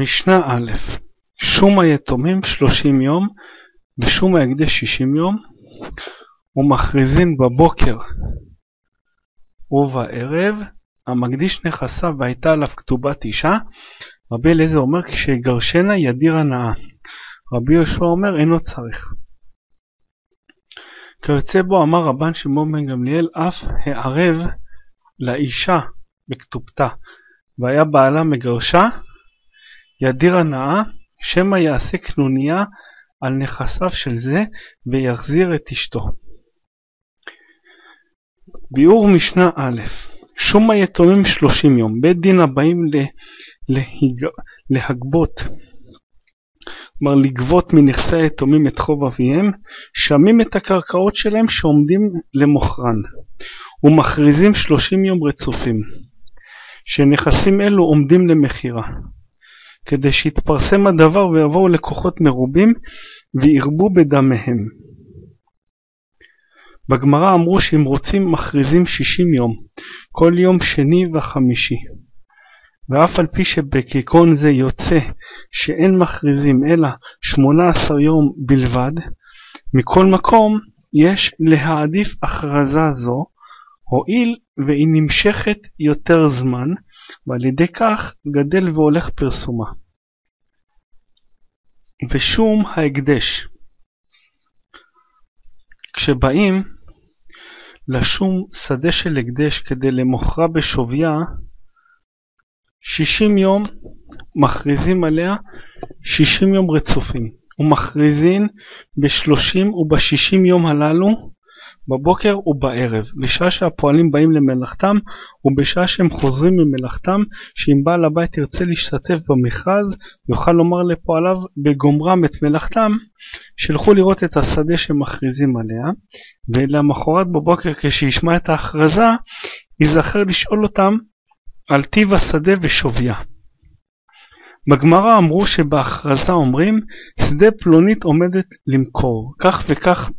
משנה א' שום היתומים שלושים יום ושום ההקדש שישים יום ומכריזין בבוקר ובערב המקדיש נכסיו והייתה עליו כתובת אישה רבי אליעזר אומר כשיגרשנה ידיר הנאה רבי יהושע אומר אינו צריך כיוצא בו אמר רבן שמעון בן גמליאל אף הערב לאישה בכתובתה והיה בעלה מגרשה ידיר הנאה שמא יעשה קנוניה על נכסיו של זה ויחזיר את אשתו. ביאור משנה א' שום היתומים שלושים יום, בית דין הבאים להג... להגבות, כלומר לגבות מנכסי היתומים את חוב אביהם, שמים את הקרקעות שלהם שעומדים למוכרן, ומכריזים שלושים יום רצופים, שנכסים אלו עומדים למכירה. כדי שיתפרסם הדבר ויבואו לקוחות מרובים וירבו בדמיהם. בגמרא אמרו שאם רוצים מכריזים שישים יום, כל יום שני וחמישי. ואף על פי שבכגון זה יוצא שאין מכריזים אלא שמונה עשר יום בלבד, מכל מקום יש להעדיף הכרזה זו, הואיל והיא נמשכת יותר זמן, ועל ידי כך גדל והולך פרסומה. ושום ההקדש כשבאים לשום שדה של הקדש כדי למוכרה בשוויה, 60 יום מכריזים עליה 60 יום רצופים, ומכריזים ב-30 וב-60 יום הללו בבוקר ובערב, בשעה שהפועלים באים למלאכתם ובשעה שהם חוזרים ממלאכתם, שאם בעל הבית ירצה להשתתף במכרז, יוכל לומר לפועליו בגומרם את מלאכתם, שילכו לראות את השדה שמכריזים עליה, ולמחרת בבוקר כשישמע את ההכרזה, ייזכר לשאול אותם על טיב השדה ושוויה. בגמרא אמרו שבהכרזה אומרים שדה פלונית עומדת למכור, כך וכך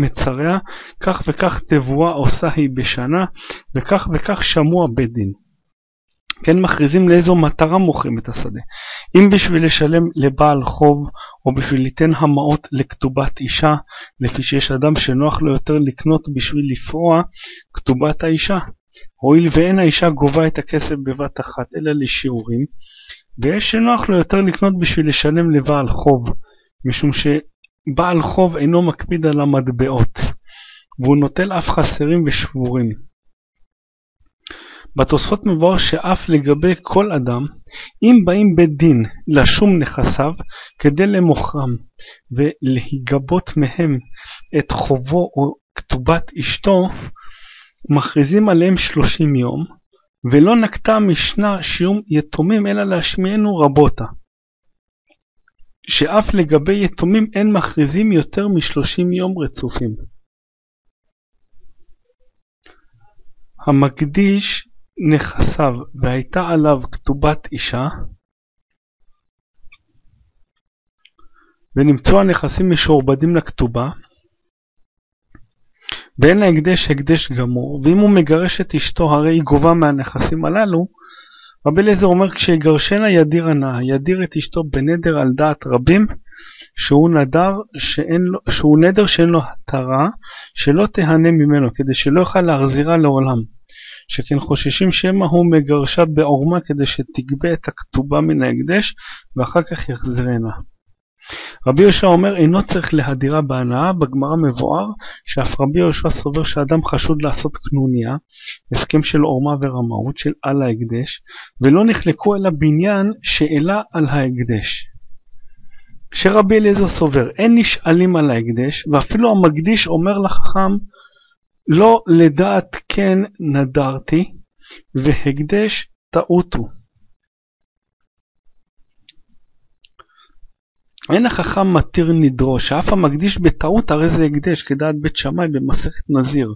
מצרע, כך וכך תבואה עושה היא בשנה, וכך וכך שמוע בית דין. כן מכריזים לאיזו מטרה מוכרים את השדה. אם בשביל לשלם לבעל חוב, או בשביל ליתן המעות לכתובת אישה, לפי שיש אדם שנוח לו יותר לקנות בשביל לפרוע כתובת האישה. הואיל ואין האישה גובה את הכסף בבת אחת, אלא לשיעורים, ויש שנוח לו יותר לקנות בשביל לשלם לבעל חוב, משום ש... בעל חוב אינו מקפיד על המטבעות, והוא נוטל אף חסרים ושבורים. בתוספות מבואר שאף לגבי כל אדם, אם באים בית דין לשום נכסיו כדי למוכרם ולהיגבות מהם את חובו או כתובת אשתו, מכריזים עליהם שלושים יום, ולא נקטה המשנה שיום יתומים אלא להשמיענו רבותה. שאף לגבי יתומים אין מכריזים יותר משלושים יום רצופים. המקדיש נכסיו והייתה עליו כתובת אישה, ונמצאו הנכסים משועבדים לכתובה, ואין להקדש הקדש גמור, ואם הוא מגרש את אשתו הרי היא גובה מהנכסים הללו, רבי אליעזר אומר כשיגרשנה ידיר הנאה, ידיר את אשתו בנדר על דעת רבים, שהוא נדר שאין לו, שהוא נדר שאין לו התרה, שלא תהנה ממנו, כדי שלא יוכל להחזירה לעולם. שכן חוששים שמא הוא מגרשה בעורמה כדי שתגבה את הכתובה מן ההקדש, ואחר כך יחזרנה. רבי יהושע אומר אינו צריך להדירה בהנאה, בגמרא מבואר שאף רבי יהושע סובר שאדם חשוד לעשות קנוניה, הסכם של עורמה ורמאות של על ההקדש, ולא נחלקו אלא בניין שאלה על ההקדש. שרבי אליעזר סובר אין נשאלים על ההקדש, ואפילו המקדיש אומר לחכם לא לדעת כן נדרתי, והקדש טעות אין החכם מתיר נדרו, שאף המקדיש בטעות הרי זה הקדש, כדעת בית שמאי במסכת נזיר,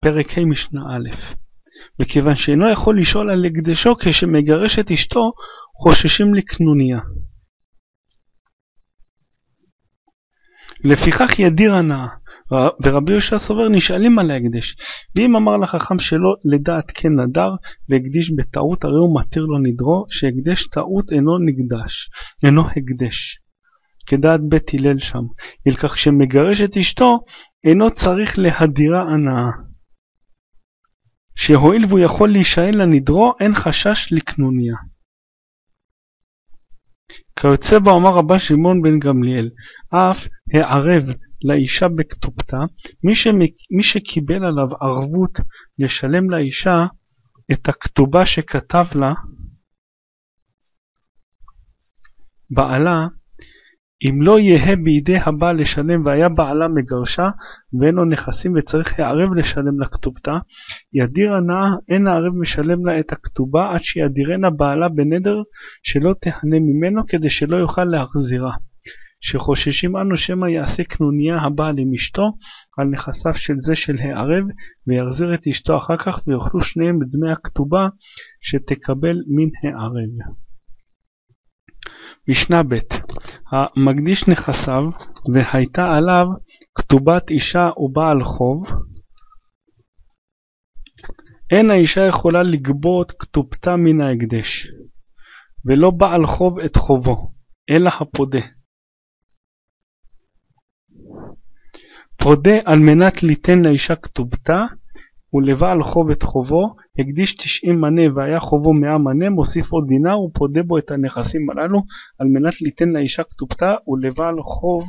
פרק ה' משנה א', וכיוון שאינו יכול לשאול על הקדשו כשמגרש את אשתו, חוששים לקנוניה. לפיכך ידיר הנאה, ורבי יהושע סובר נשאלים על ההקדש. ואם אמר לחכם שלא לדעת כן נדר והקדיש בטעות הרי הוא מתיר לו נדרו שהקדש טעות אינו נקדש, אינו הקדש. כדעת בית הלל שם, אלקח שמגרש את אשתו אינו צריך להדירה הנאה. שהואיל והוא יכול להישאל לנדרו אין חשש לקנוניה. כיוצא בו אמר רבן שמעון בן גמליאל, אף הערב לאישה בכתובתה, מי, מי שקיבל עליו ערבות לשלם לאישה את הכתובה שכתב לה בעלה, אם לא יהא בידי הבעל לשלם והיה בעלה מגרשה ואין לו נכסים וצריך הערב לשלם לכתובתה, ידיר הנאה אין הערב משלם לה את הכתובה עד שידירנה בעלה בנדר שלא תהנה ממנו כדי שלא יוכל להחזירה. שחוששים אנו שמא יעשה קנוניה הבעל עם אשתו על נכסיו של זה של הערב ויחזיר את אשתו אחר כך ויאכלו שניהם בדמי הכתובה שתקבל מן הערב. משנה ב' המקדיש נכסיו והייתה עליו כתובת אישה ובעל חוב אין האישה יכולה לגבות כתובתה מן ההקדש ולא בעל חוב את חובו אלא הפודה פודה על מנת ליתן לאישה כתובתה ולבעל חוב את חובו, הקדיש תשעים מנה והיה חובו מאה מנה, מוסיף עוד דינר ופודה בו את הנכסים הללו על מנת ליתן לאישה כתובתה ולבעל חוב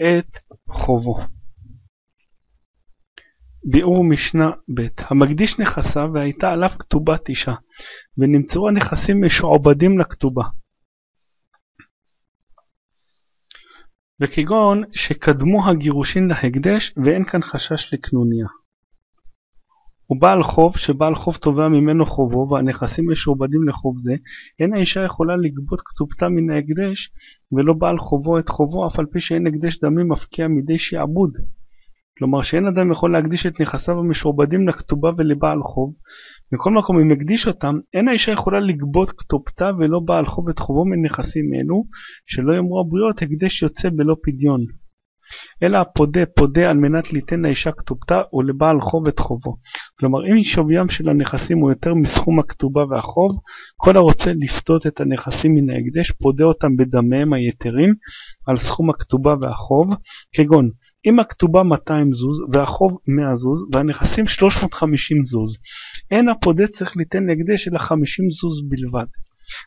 את חובו. ביאור משנה ב' המקדיש נכסיו והייתה עליו כתובת אישה ונמצאו הנכסים משועבדים לכתובה וכגון שקדמו הגירושין להקדש ואין כאן חשש לקנוניה. הוא בעל חוב שבעל חוב תובע ממנו חובו והנכסים משועבדים לחוב זה, אין האישה יכולה לגבות כתובתה מן ההקדש ולא בעל חובו את חובו אף על פי שאין הקדש דמים מפקיע מידי שעבוד. כלומר שאין אדם יכול להקדיש את נכסיו המשועבדים לכתובה ולבעל חוב, מכל מקום אם הקדיש אותם, אין האישה יכולה לגבות כתובתה ולא בעל חוב את חובו מנכסים אלו, שלא יאמרו הבריות הקדש יוצא בלא פדיון. אלא הפודה פודה על מנת ליתן לאישה כתובתה ולבעל חוב את חובו. כלומר אם שוויים של הנכסים הוא יותר מסכום הכתובה והחוב, כל הרוצה לפדות את הנכסים מן ההקדש פודה אותם בדמיהם היתרים על סכום הכתובה והחוב, כגון אם הכתובה 200 זוז והחוב 100 זוז והנכסים 350 זוז, אין הפודה צריך ליתן להקדש אלא 50 זוז בלבד.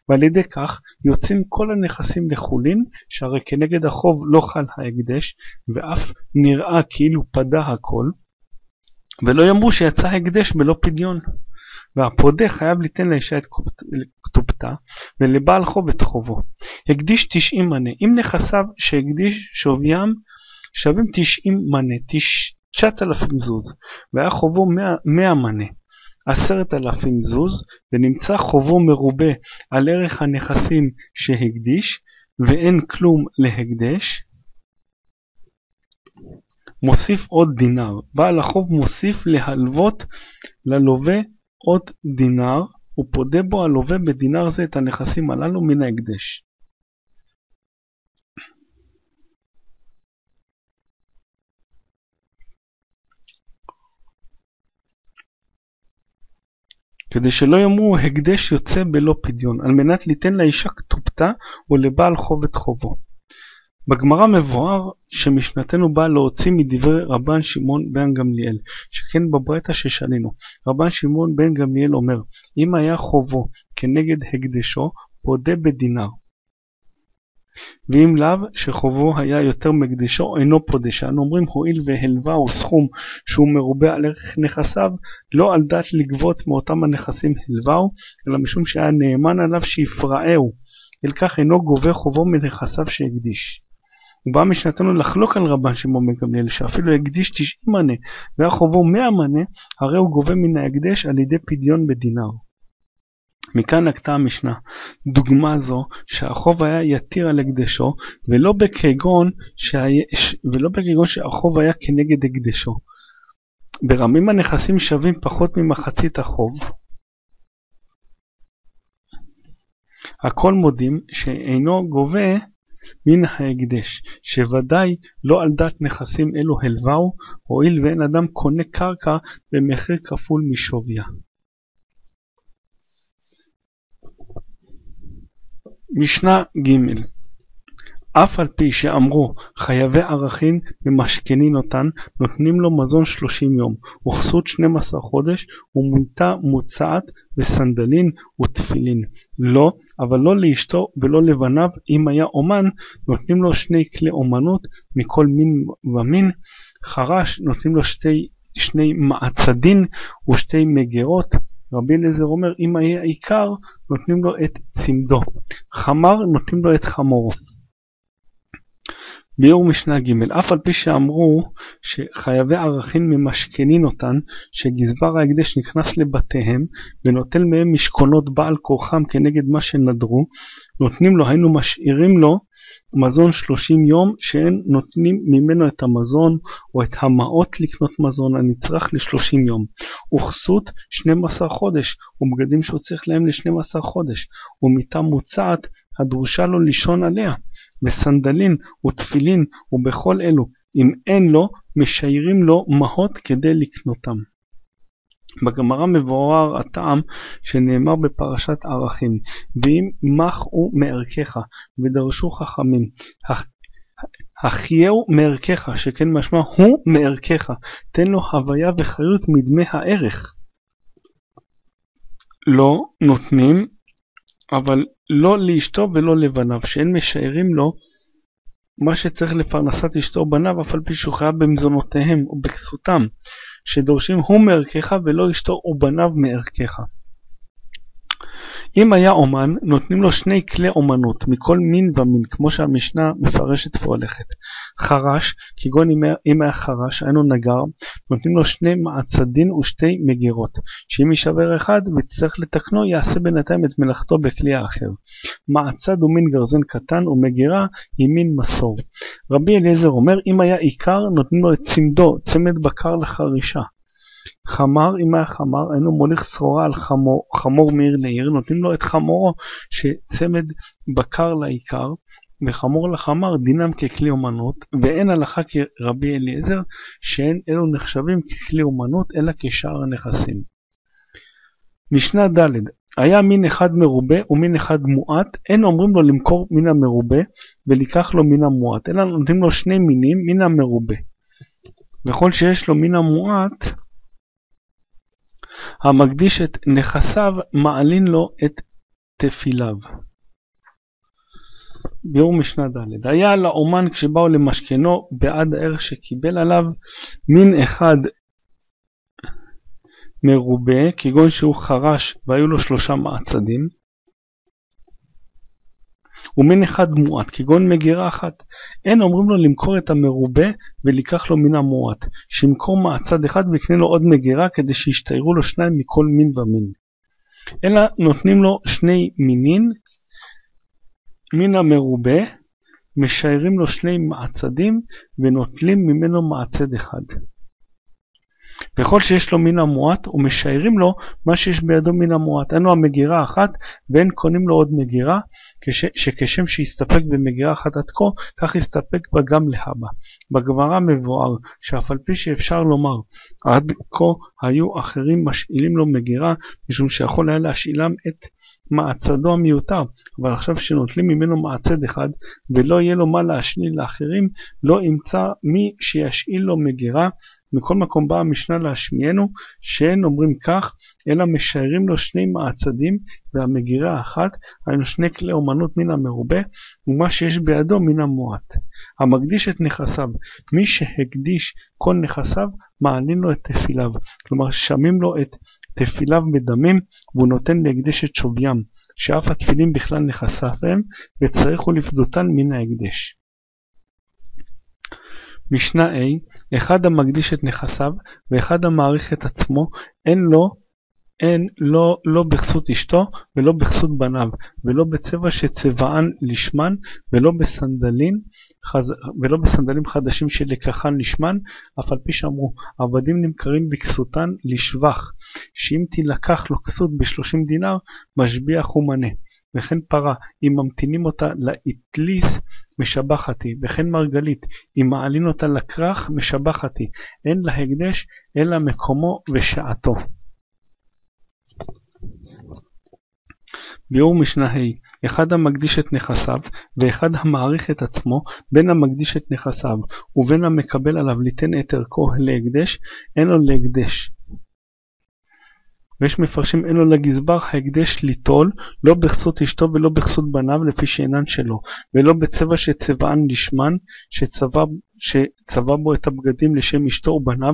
ועל ידי כך יוצאים כל הנכסים לחולין, שהרי כנגד החוב לא חל ההקדש, ואף נראה כאילו פדה הכל, ולא יאמרו שיצא הקדש בלא פדיון. והפודה חייב ליתן לאישה את כתובתה, ולבעל חוב את חובו. הקדיש תשעים מנה, אם נכסיו שהקדיש שוויים שווים תשעים מנה, תשעת אלפים זוז, והיה חובו מאה מנה. עשרת אלפים זוז, ונמצא חובו מרובה על ערך הנכסים שהקדיש, ואין כלום להקדש, מוסיף עוד דינר. בעל החוב מוסיף להלוות ללווה עוד דינר, ופודה בו הלווה בדינר זה את הנכסים הללו מן ההקדש. כדי שלא יאמרו הקדש יוצא בלא פדיון, על מנת ליתן לאישה כתובתה ולבעל חוב את חובו. בגמרא מבואר שמשנתנו באה להוציא מדברי רבן שמעון בן גמליאל, שכן בברייתא ששנינו. רבן שמעון בן גמליאל אומר, אם היה חובו כנגד הקדשו, פודה בדינר. ואם לאו שחובו היה יותר מקדישו אינו פודש. אנו אומרים הואיל והלווהו סכום שהוא מרובה על ערך נכסיו, לא על דעת לגבות מאותם הנכסים הלווהו, אלא משום שהיה נאמן עליו שיפרעהו, אל כך אינו גובה חובו מנכסיו שהקדיש. ובאה משנתנו לחלוק על רבן שמעון בן גמליאל, שאפילו הקדיש תשעים מנה והיה חובו מאה מנה, הרי הוא גובה מן ההקדש על ידי פדיון בדינר. מכאן נקטה המשנה. דוגמה זו שהחוב היה יתיר על הקדשו ולא בכגון, שהיה, ולא בכגון שהחוב היה כנגד הקדשו. ברמים הנכסים שווים פחות ממחצית החוב. הכל מודים שאינו גובה מן ההקדש, שוודאי לא על דת נכסים אלו הלווהו, הואיל ואין אדם קונה קרקע במחיר כפול משוויה. משנה ג' אף על פי שאמרו חייבי ערכין ממשכנין אותן, נותנים לו מזון שלושים יום, וכסות שנים עשר חודש, ומונתה מוצעת וסנדלין ותפילין. לא, אבל לא לאשתו ולא לבניו, אם היה אומן, נותנים לו שני כלי אומנות מכל מין ומין, חרש נותנים לו שתי, שני מעצדין ושתי מגירות, רבי אליעזר אומר, אם היה עיקר, נותנים לו את צמדו. חמר, נותנים לו את חמורו. ביאור משנה ג' אף על פי שאמרו שחייבי ערכין ממשכנין אותן, שגזבר ההקדש נכנס לבתיהם ונוטל מהם משכונות בעל כורחם כנגד מה שנדרו, נותנים לו, היינו משאירים לו מזון שלושים יום שאין נותנים ממנו את המזון או את המעות לקנות מזון הנצרך לשלושים יום. וכסות עשר חודש ובגדים שהוא צריך להם עשר חודש ומיטה מוצעת הדרושה לו לישון עליה. וסנדלין ותפילין ובכל אלו, אם אין לו, משיירים לו מעות כדי לקנותם. בגמרא מבואר הטעם שנאמר בפרשת ערכים, ואם מחו מערכך ודרשו חכמים, החייהו מערכך, שכן משמע הוא מערכך, תן לו הוויה וחיות מדמי הערך. לא נותנים אבל לא לאשתו ולא לבניו, שאין משערים לו מה שצריך לפרנסת אשתו או בניו, אף על פי שהוא חייב במזונותיהם או בכסותם, שדורשים הוא מערכך ולא אשתו או בניו מערכך. אם היה אומן, נותנים לו שני כלי אומנות, מכל מין ומין, כמו שהמשנה מפרשת והולכת. חרש, כגון אם היה חרש, היינו נגר, נותנים לו שני מעצדין ושתי מגירות, שאם יישבר אחד ויצטרך לתקנו, יעשה בינתיים את מלאכתו בכלי האחר. מעצד הוא מין גרזן קטן ומגירה היא מין מסור. רבי אליעזר אומר, אם היה עיקר, נותנים לו את צמדו, צמד בקר לחרישה. חמר אם היה חמר היינו מוליך סחורה על חמור, חמור מעיר לעיר נותנים לו את חמורו שצמד בקר לעיקר וחמור לחמר דינם ככלי אומנות ואין הלכה כרבי אליעזר שאין אלו נחשבים ככלי אומנות אלא כשאר הנכסים. משנה ד' היה מין אחד מרובה ומין אחד מועט, אין אומרים לו למכור מן המרובה ולקח לו מן המועט, אלא נותנים לו שני מינים מן המרובה. וכל שיש לו מן המועט, המקדיש את נכסיו מעלין לו את תפיליו. ביאור משנה ד' היה לאומן כשבאו למשכנו בעד הערך שקיבל עליו מין אחד מרובה כגון שהוא חרש והיו לו שלושה מעצדים ומין אחד מועט, כגון מגירה אחת. אין אומרים לו למכור את המרובה ולקח לו מן המועט, שימכור מעצד אחד ויקנה לו עוד מגירה כדי שישתיירו לו שניים מכל מין ומין. אלא נותנים לו שני מינין, מן המרובה, משיירים לו שני מעצדים ונוטלים ממנו מעצד אחד. וכל שיש לו מן המועט ומשיירים לו מה שיש בידו מן המועט. אין לו המגירה אחת ואין קונים לו עוד מגירה, כש, שכשם שהסתפק במגירה אחת עד כה, כך יסתפק בה גם להבא. בגמרא מבואר שאף על פי שאפשר לומר עד כה היו אחרים משאילים לו מגירה משום שיכול היה להשאילם את מעצדו המיותר, אבל עכשיו שנוטלים ממנו מעצד אחד ולא יהיה לו מה להשאיל לאחרים, לא ימצא מי שישאיל לו מגירה מכל מקום באה המשנה להשמיענו, שאין אומרים כך, אלא משיירים לו שני מעצדים והמגירה האחת, היינו שני כלי אומנות מן המרובה, ומה שיש בידו מן המועט. המקדיש את נכסיו, מי שהקדיש כל נכסיו, מעלים לו את תפיליו. כלומר, שמים לו את תפיליו בדמים, והוא נותן להקדש את שוויים, שאף התפילים בכלל נכסיו הם, וצריכו לפדותן מן ההקדש. משנה ה' אחד המקדיש את נכסיו ואחד המעריך את עצמו אין לו אין לא, לא בכסות אשתו ולא בכסות בניו ולא בצבע שצבען לשמן ולא בסנדלים, חז... ולא בסנדלים חדשים שלקחן לשמן אף על פי שאמרו עבדים נמכרים בכסותן לשבח שאם תילקח לו כסות בשלושים דינר משביח ומנה וכן פרה, אם ממתינים אותה לאטליס, משבחתי, וכן מרגלית, אם מעלין אותה לכרך, משבחתי, אין להקדש, אלא מקומו ושעתו. ביאור משנה ה' אחד המקדיש את נכסיו, ואחד המעריך את עצמו, בין המקדיש את נכסיו, ובין המקבל עליו ליתן את ערכו להקדש, אין לו להקדש, ויש מפרשים אין לו לגזבר ההקדש ליטול, לא בכסות אשתו ולא בכסות בניו לפי שאינן שלו, ולא בצבע שצבען לשמן, שצבע, שצבע בו את הבגדים לשם אשתו ובניו,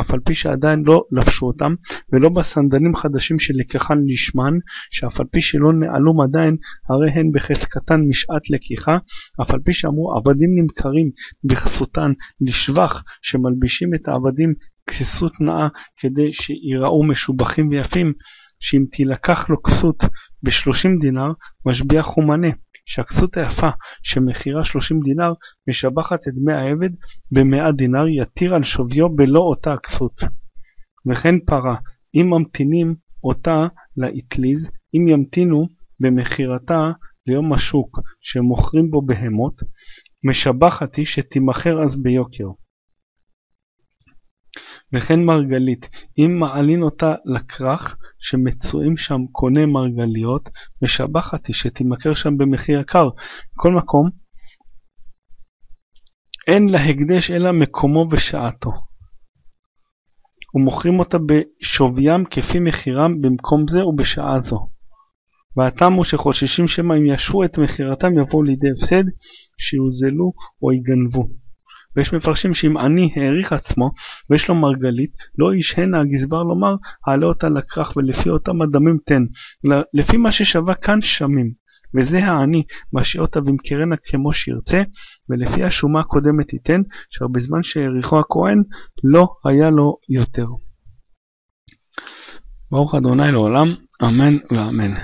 אף על פי שעדיין לא לבשו אותם, ולא בסנדלים חדשים שלקחן לשמן, שאף על פי שלא נעלום עדיין, הרי הן בחזקתן משעת לקיחה, אף על פי שאמרו עבדים נמכרים בכסותן לשבח, שמלבישים את העבדים כסות נאה כדי שיראו משובחים ויפים, שאם תילקח לו כסות ב-30 דינר, משביח ומנה, שהכסות היפה שמחירה 30 דינר, משבחת את דמי העבד ב-100 דינר, יתיר על שוויו בלא אותה הכסות. וכן פרה, אם ממתינים אותה לאטליז, אם ימתינו במכירתה ליום השוק שמוכרים בו בהמות, משבחת היא שתימכר אז ביוקר. וכן מרגלית, אם מעלין אותה לכרך, שמצויים שם קונה מרגליות, משבחת היא שתימכר שם במחיר יקר. בכל מקום, אין להקדש אלא מקומו ושעתו. ומוכרים אותה בשוויים כפי מחירם במקום זה ובשעה זו. והטעם הוא שחוששים שמא אם ישרו את מכירתם יבואו לידי הפסד, שיוזלו או יגנבו. ויש מפרשים שאם עני העריך עצמו ויש לו מרגלית, לא ישהנה הגזבר לומר, העלה אותה לכרך ולפי אותם הדמים תן, לפי מה ששווה כאן שמים. וזה העני, משעה אותה וימכרנה כמו שירצה, ולפי השומה הקודמת ייתן, אשר בזמן שהעריכו הכהן, לא היה לו יותר. ברוך אדוני לעולם, אמן ואמן.